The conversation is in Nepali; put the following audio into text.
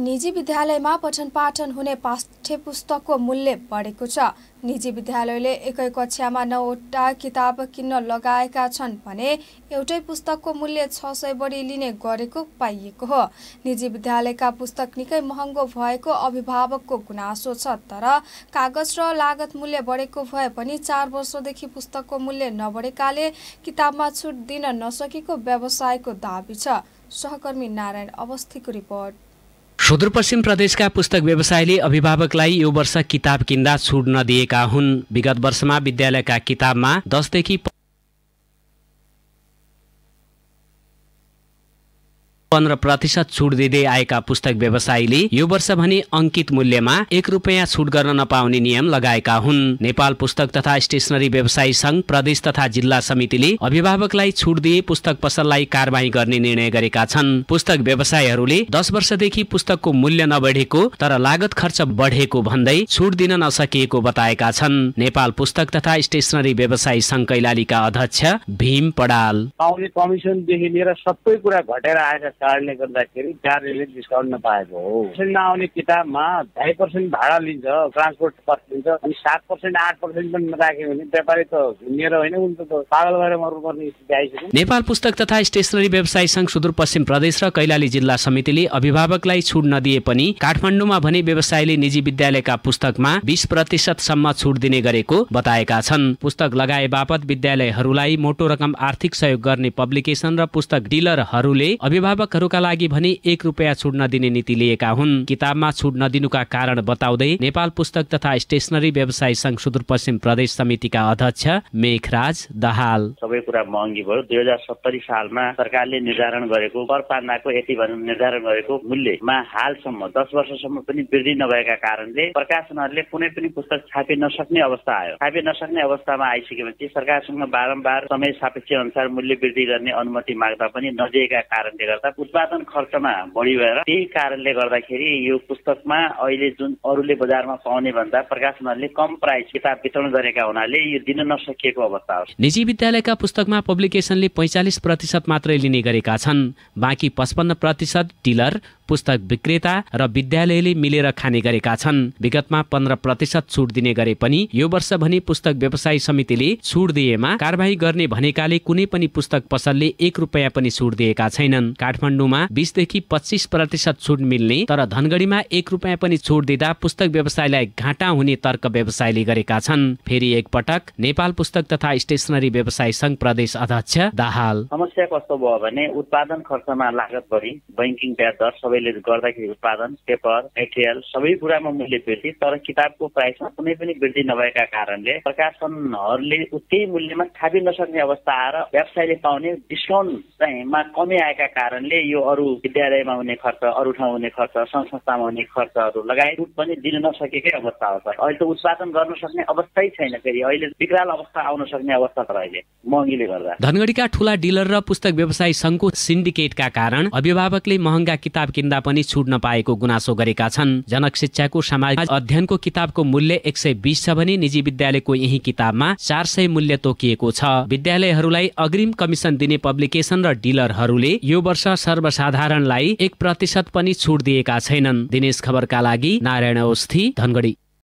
निजी विद्यालयमा पठन पाठन हुने पाठ्य पुस्तकको मूल्य बढेको छ। निजी विद्यालयले एकै कक्षामा नौवटा किताब किन्न लगाएका छन् भने एउटै पुस्तकको मूल्य छ सय बढी लिने गरेको पाइएको हो। निजी विद्यालयका पुस्तक निकै महँगो भएको अभिभावकको गुनासो छ तर कागज र लागत मूल्य बढेको भए पनि चार वर्षदेखि पुस्तकको मूल्य नबढेकाले किताबमा छुट दिन नसकेको व्यवसायको दावी छ। सहकर्मी नारायण अवस्थीको रिपोर्ट। सुदूरपश्चिम प्रदेशका पुस्तक व्यवसायले अभिभावकलाई यो वर्ष किताब किन्दा छुट नदिएका हुन्। विगत वर्षमा विद्यालयका किताबमा दसदेखि पन्ध्र प्रतिशत छुट दिँदै आएका पुस्तक व्यवसायीले यो वर्ष भने अङ्कित मूल्यमा एक रुपियाँ छुट गर्न नपाउने नियम लगाएका हुन्। नेपाल पुस्तक तथा स्टेसनरी व्यवसायी संघ प्रदेश तथा जिल्ला समितिले अभिभावकलाई छुट दिए पुस्तक पसललाई कारवाही गर्ने निर्णय गरेका छन्। पुस्तक व्यवसायीहरूले दस वर्षदेखि पुस्तकको मूल्य नबढेको तर लागत खर्च बढेको भन्दै छुट दिन नसकिएको बताएका छन्। नेपाल पुस्तक तथा स्टेसनरी व्यवसायी संघ कैलालीका अध्यक्ष भीम पडाल। कमिसनदेखि लिएर सबै कुरा घटेर आएका कारणले गर्दाखेरि कार्यालयले डिस्काउन्ट नपाएको हो। नआउने किताबमा ढाई पर्सेन्ट भाडा लिन्छ ट्रान्सपोर्ट कस्ट लिन्छ अनि सात पर्सेन्ट आठ पर्सेन्ट पनि राख्यो भने व्यापारी त घुमिएर होइन उनको त पागल भएर मर्नुपर्ने स्थिति आइसक्यो। नेपाल पुस्तक तथा स्टेसनरी व्यवसायी संघ सुदूरपश्चिम प्रदेश र कैलाली जिल्ला समितिले अभिभावकलाई छुट नदिए पनि काठमाडौँमा भने व्यवसायीले निजी विद्यालयका पुस्तकमा बिस प्रतिशतसम्म छुट दिने गरेको बताएका छन्। पुस्तक लगाए बापत विद्यालयहरूलाई मोटो रकम आर्थिक सहयोग गर्ने पब्लिकेसन र पुस्तक डिलरहरूले अभिभावक ग्राहकहरूका लागि भने एक रुपियाँ छुट नदिने नीति लिएका हुन्। किताबमा छुट नदिनुका कारण बताउँदै नेपाल पुस्तक तथा स्टेसनरी व्यवसायी संघ सुदूरपश्चिम प्रदेश समितिका अध्यक्ष मेघराज दहाल। सबै कुरा महँगी भयो। दुई हजार सत्तरी सालमा सरकारले निर्धारण गरेको कर यति भन्नु निर्धारण गरेको मूल्यमा हालसम्म दस वर्षसम्म पनि वृद्धि नभएका कारणले प्रकाशनहरूले कुनै पनि पुस्तक छापे नसक्ने अवस्था आयो। छापे नसक्ने अवस्थामा आइसकेपछि सरकारसँग बारम्बार समय सापेक्ष अनुसार मूल्य वृद्धि गर्ने अनुमति माग्दा पनि नदिएका कारणले गर्दा उत्पादन खर्चमा बढी भएर त्यही कारणले गर्दाखेरि यो पुस्तकमा अहिले जुन अरूले बजारमा पाउने भन्दा प्रकाशनहरूले कम प्राइस किताब वितरण गरेका हुनाले यो दिन नसकिएको अवस्था हो। निजी विद्यालयका पुस्तकमा पब्लिकेसनले पैँचालिस प्रतिशत मात्रै लिने गरेका छन्। बाँकी पचपन्न प्रतिशत डिलर पुस्तक विक्रेता र विद्यालयले मिलेर खाने गरेका छन्। विगतमा पन्ध्र प्रतिशत छुट दिने गरे पनि यो वर्ष भने पुस्तक व्यवसायी समितिले छुट दिएमा कारवाही गर्ने भनेकाले कुनै पनि पुस्तक पसलले एक रुपियाँ पनि छुट दिएका छैनन्। काठमाडौँमा बिसदेखि पच्चिस प्रतिशत छुट मिल्ने तर धनगढीमा एक रुपियाँ पनि छुट दिँदा पुस्तक व्यवसायलाई घाटा हुने तर्क व्यवसायले गरेका छन्। फेरि एकपटक नेपाल पुस्तक तथा स्टेसनरी व्यवसाय संघ प्रदेश अध्यक्ष दाहाल। समस्या कस्तो भयो भने उत्पादन खर्चमा लागत बढी। ब्याज दर सबै सबैले गर्दाखेरि उत्पादन पेपर मेटेरियल सबै कुरामा मूल्य वृद्धि तर किताबको प्राइसमा कुनै पनि वृद्धि नभएका कारणले प्रकाशनहरूले त्यही मूल्यमा थापि नसक्ने अवस्था आएर व्यवसायले पाउने डिस्काउन्ट चाहिँ मा कमी आएका कारणले यो अरू विद्यालयमा हुने खर्च अरू ठाउँ हुने खर्च संस्थामा हुने खर्चहरू लगायत पनि दिन नसकेकै अवस्था हो सर। अहिले त उत्पादन गर्न सक्ने अवस्थै छैन फेरि। अहिले विकराल अवस्था आउन सक्ने अवस्था छ अहिले महँगीले गर्दा। धनगढीका ठुला डिलर र पुस्तक व्यवसायी सङ्घको सिन्डिकेटका कारण अभिभावकले महँगा किताब किन्दा पनि छुट नपाएको गुनासो गरेका छन्। जनक शिक्षाको सामाजिक अध्ययनको किताबको मूल्य एक सय बिस छ भने निजी विद्यालयको यही किताबमा चार सय मूल्य तोकिएको छ। विद्यालयहरूलाई अग्रिम कमिसन दिने पब्लिकेसन र डिलरहरूले यो वर्ष सर्वसाधारणलाई एक प्रतिशत पनि छुट दिएका छैनन्। दिनेश खबरका लागि नारायण अवस्थी धनगढी।